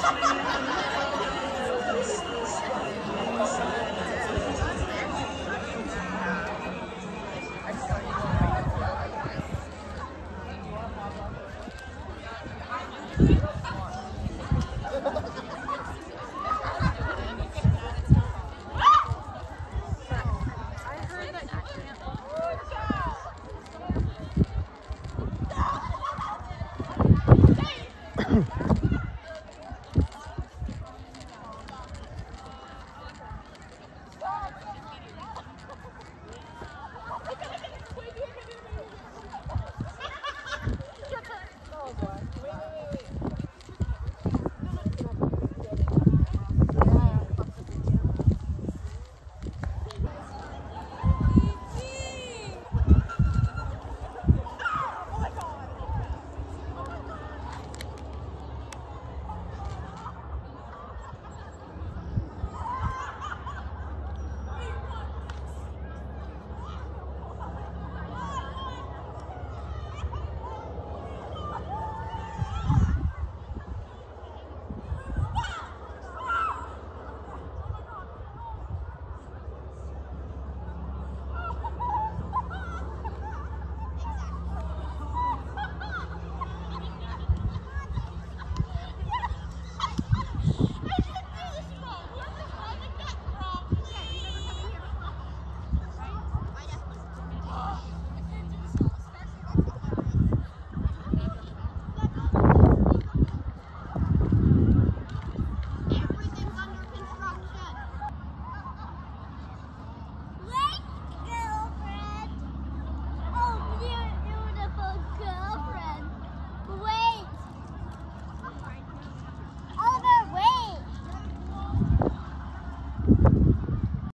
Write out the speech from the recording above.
Ha ha ha!